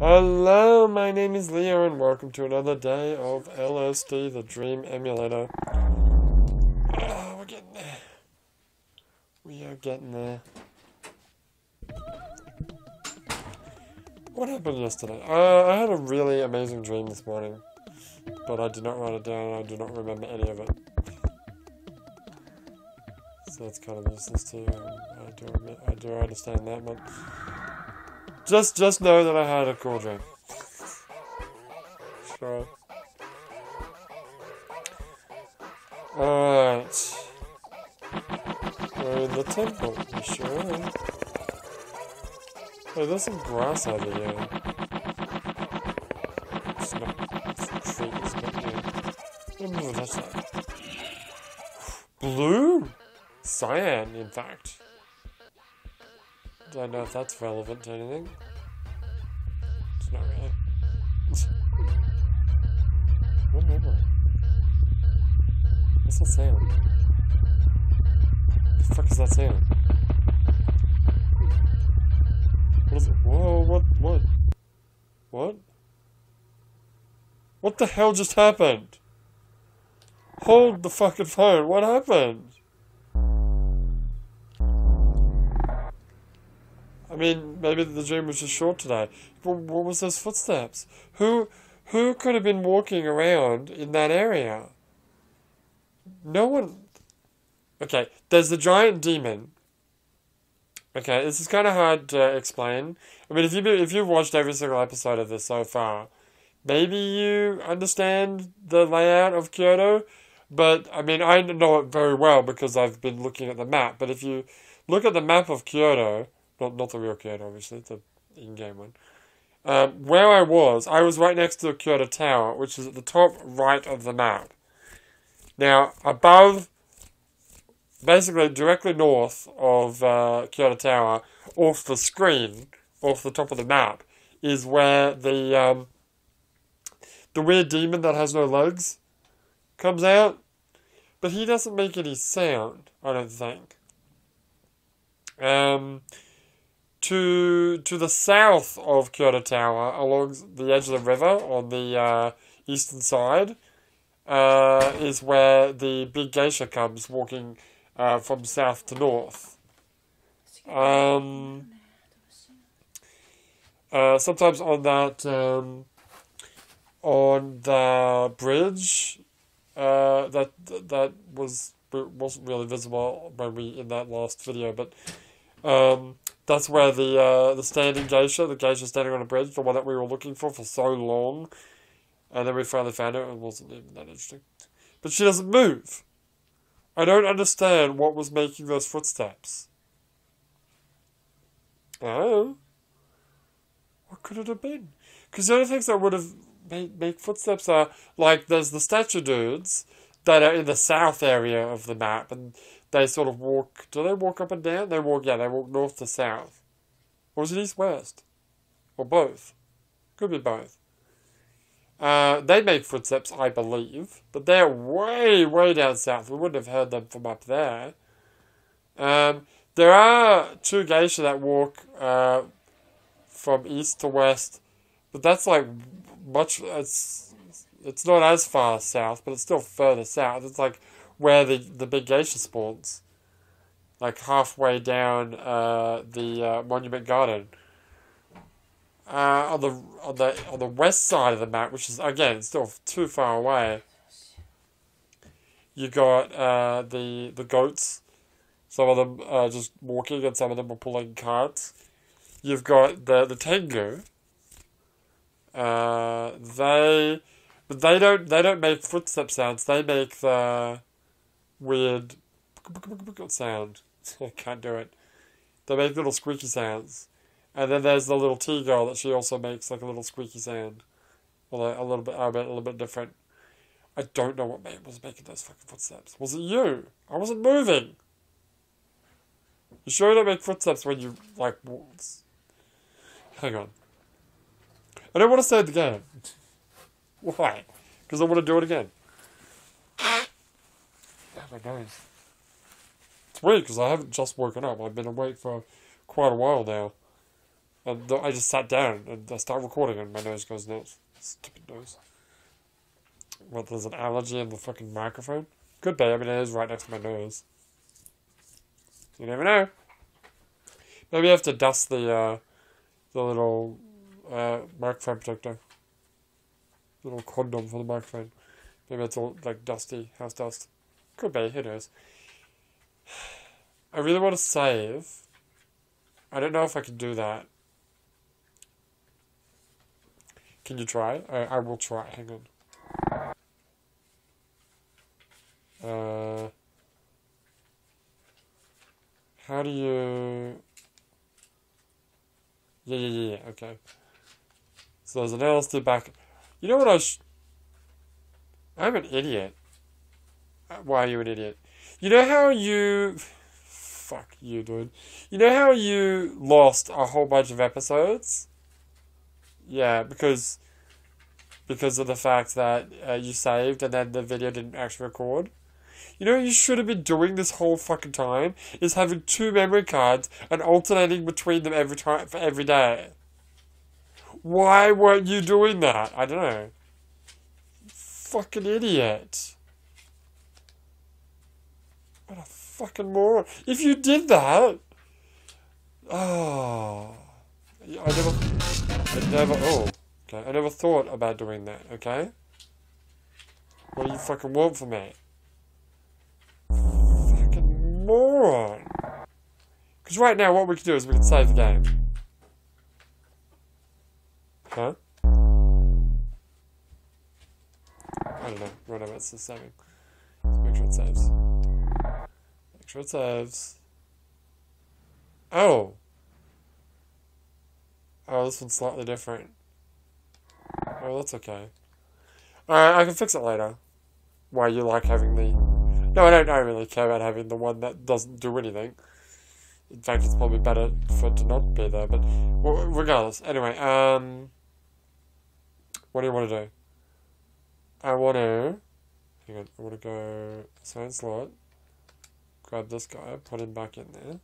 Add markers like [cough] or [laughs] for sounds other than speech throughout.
Hello, my name is Leo, and welcome to another day of LSD, the Dream Emulator. Oh, we're getting there. We are getting there. What happened yesterday? Uh, I had a really amazing dream this morning, but I did not write it down, and I do not remember any of it. So that's kind of useless too. I do admit, I do understand that, but just just know that I had a cool dream. Sure. Alright. We're in the temple, you sure? Hey, there's some grass over here. It's not, it's trees, but yeah. What is that? Blue? Cyan, in fact. Don't know if that's relevant to anything. It's not really. [laughs] what am? What's that sound? What the fuck is that sound? What is it? Whoa, what, what? What? What the hell just happened? Hold the fucking phone, what happened? I mean, maybe the dream was just short today. But what was those footsteps? Who, who could have been walking around in that area? No one. Okay, there's the giant demon. Okay, this is kind of hard to explain. I mean, if you if you've watched every single episode of this so far, maybe you understand the layout of Kyoto. But I mean, I know it very well because I've been looking at the map. But if you look at the map of Kyoto, not not the real Kyoto, obviously, the in-game one. Um, where I was, I was right next to the Kyoto Tower, which is at the top right of the map. Now, above, basically directly north of uh, Kyoto Tower, off the screen, off the top of the map, is where the um, the weird demon that has no legs comes out. But he doesn't make any sound, I don't think. Um, to to the south of Kyoto Tower, along the edge of the river on the uh, eastern side, uh, is where the big geisha comes walking uh, from south to north. Um, uh, sometimes on that um, on the bridge uh, that that was wasn't really visible when we in that last video, but um, that's where the uh, the standing geisha, the geisha standing on a bridge, the one that we were looking for for so long, and then we finally found it. It wasn't even that interesting, but she doesn't move. I don't understand what was making those footsteps. Oh, what could it have been? Because the only things that would have made make footsteps are like there's the statue dudes that are in the south area of the map, and they sort of walk. Do they walk up and down? They walk, yeah, they walk north to south. Or is it east west? Or both? Could be both. Uh, they make footsteps, I believe, but they're way, way down south. We wouldn't have heard them from up there. Um, there are two geisha that walk uh, from east to west, but that's like much. It's it's not as far south, but it's still further south. It's like where the, the big geisha spawns. Like halfway down uh, the uh, Monument Garden. Uh, on the on the on the west side of the map, which is again still too far away. You got uh, the the goats. Some of them are just walking, and some of them are pulling carts. You've got the the tengu. Uh, they, they don't they don't make footstep sounds. They make the weird sound. [laughs] I can't do it. They make little squeaky sounds. And then there's the little tea girl that she also makes like a little squeaky sound. Well, a little bit, a, bit, a little bit different. I don't know what made, was making those fucking footsteps. Was it you? I wasn't moving. You sure you don't make footsteps when you, like, hang on. I don't want to say it again. [laughs] Why? Because I want to do it again my nose. It's weird because I haven't just woken up. I've been awake for quite a while now. And I just sat down and I start recording and my nose goes nuts. Stupid nose. What, there's an allergy in the fucking microphone? Could be, I mean, it is right next to my nose. You never know. Maybe I have to dust the, uh, the little, uh, microphone protector. Little condom for the microphone. Maybe it's all, like, dusty, house dust. Could be, who knows. I really want to save. I don't know if I can do that. Can you try? I, I will try. Hang on. Uh, how do you... Yeah, yeah, yeah, okay. So there's an LSD back... You know what I. I'm an idiot. Why are you an idiot? You know how you... Fuck you, dude. You know how you lost a whole bunch of episodes? Yeah, because because of the fact that uh, you saved and then the video didn't actually record. You know what you should have been doing this whole fucking time is having two memory cards and alternating between them every time for every day. Why weren't you doing that? I don't know. Fucking idiot. What a fucking moron. If you did that. Oh. I never. I never. Oh. Okay. I never thought about doing that, okay? What do you fucking want from me? Fucking moron. Because right now, what we can do is we can save the game. Huh? I don't know. Whatever, it's the saving. Let's make sure it saves. Make sure. Oh! Oh, this one's slightly different. Oh, that's okay. Alright, I can fix it later. Why you like having the... No, I don't, I don't really care about having the one that doesn't do anything. In fact, it's probably better for it to not be there, but... Regardless. Anyway, um... What do you want to do? I want to... Hang on, I want to go... Assign slot. Grab this guy, put him back in there.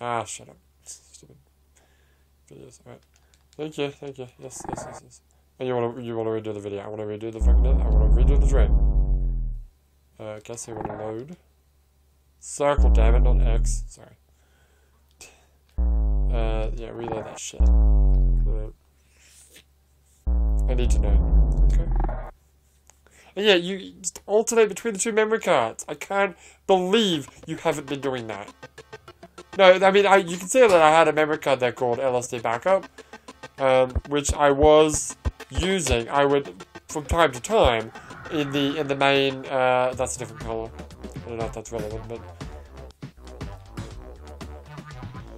Ah, shut up. Stupid videos. Alright. Thank you, thank you. Yes, yes, yes, yes. And you wanna you wanna redo the video. I wanna redo the fucking I wanna redo the dream. Uh guess I wanna load. Circle, damn it, not X. Sorry. Uh yeah, reload that shit. Uh, I need to know. Okay. And yeah, you alternate between the two memory cards. I can't believe you haven't been doing that. No, I mean, I, you can see that I had a memory card there called LSD Backup, um, which I was using. I would, from time to time, in the in the main. Uh, that's a different color. I don't know if that's relevant, but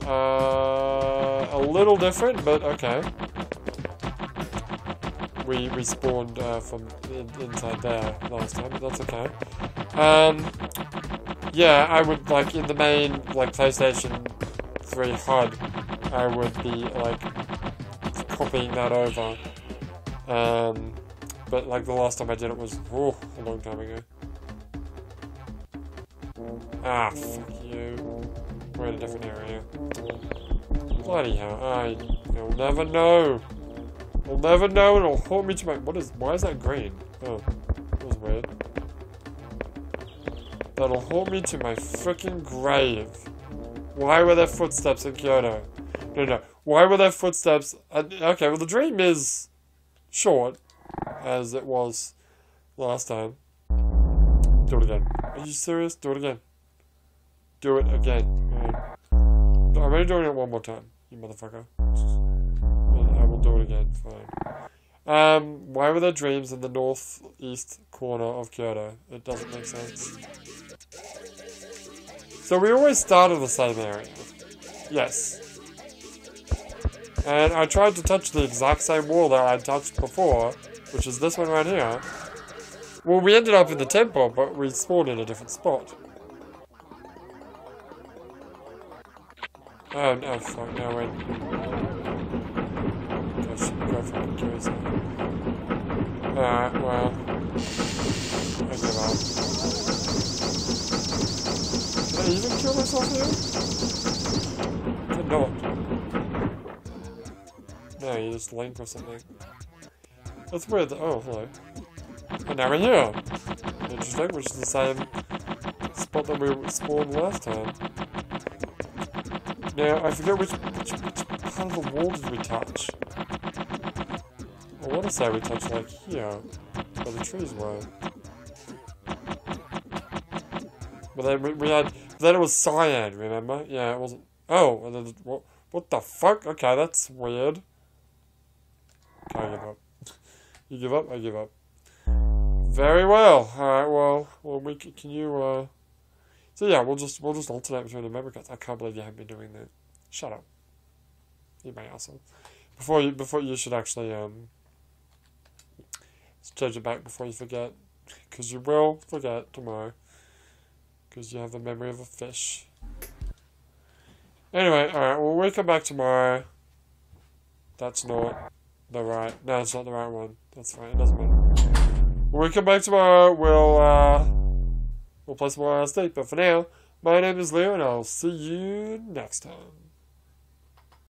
uh, a little different, but okay. We we spawned uh, from in, inside there last time, but that's okay. Um, yeah, I would like in the main like PlayStation 3 HUD, I would be like copying that over. Um, but like the last time I did it was oh, a long time ago. Ah, fuck you. We're in a different area. Bloody hell! I you'll never know. You'll never know, it'll haunt me to my. What is? Why is that green? Oh, that was weird. That'll hold me to my freaking grave. Why were there footsteps in Kyoto? No, no. Why were there footsteps? Okay, well, the dream is short, as it was last time. Do it again. Are you serious? Do it again. Do it again. Right. I'm only doing it one more time, you motherfucker. Do it again. Um, why were there dreams in the northeast corner of Kyoto? It doesn't make sense. So we always start in the same area. Yes. And I tried to touch the exact same wall that I touched before, which is this one right here. Well, we ended up in the temple, but we spawned in a different spot. Oh, no, fuck, no, wait. Alright, well. I give up. Can I even kill myself here? not? No, you just link or something. That's weird. Oh, hello. And now we're here. Interesting, which is the same spot that we spawned last time. Now, I forget which, which, which part of the wall did we touch. Want to say we touched like here, where the trees were. But then we, we had, then it was cyan, remember? Yeah, it wasn't. Oh, and then what? What the fuck? Okay, that's weird. Okay, I give up. you give up? I give up. Very well. All right. Well, well, we can, can you? uh... So yeah, we'll just we'll just alternate between the memory cards. I can't believe you haven't been doing that. Shut up. You may also. Before you before you should actually um change it back before you forget, because you will forget tomorrow. Because you have the memory of a fish. Anyway, alright, well, we come back tomorrow. That's not the right. No, it's not the right one. That's fine, it doesn't matter. When we come back tomorrow, we'll, uh, we'll play some more LSD. But for now, my name is Leo, and I'll see you next time.